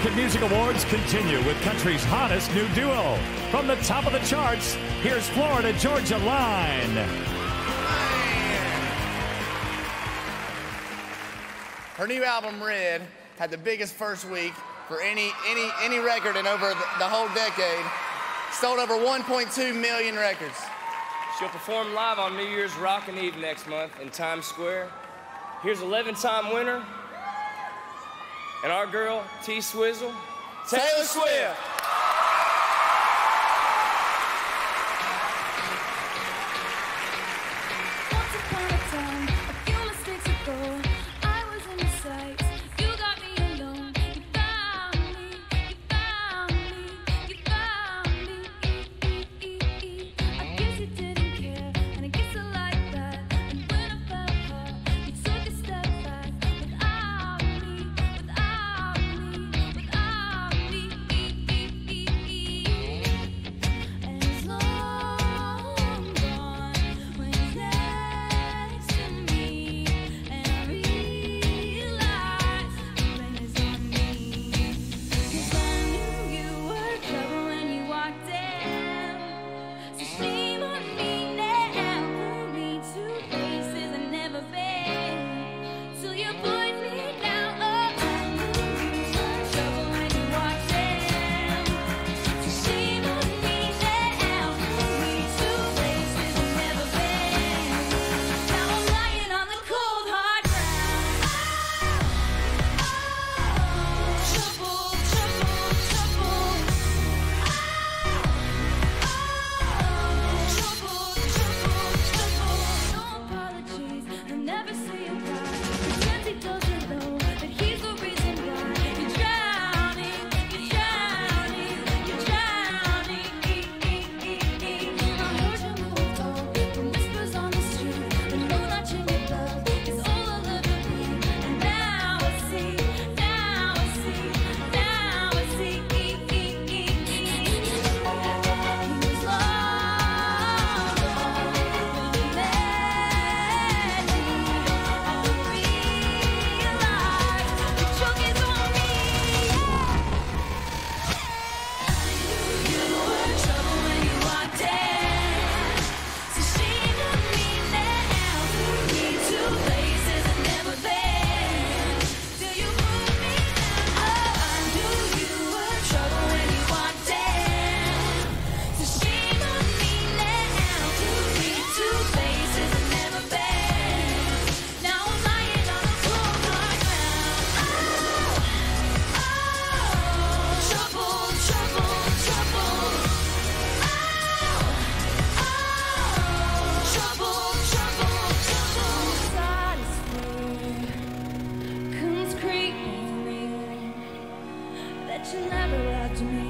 American Music Awards continue with country's hottest new duo. From the top of the charts, here's Florida Georgia Line. Her new album Red had the biggest first week for any any any record in over the, the whole decade. Sold over 1.2 million records. She'll perform live on New Year's Rockin' Eve next month in Times Square. Here's 11-time winner and our girl T Swizzle, Taylor, Swift. you never lied to me.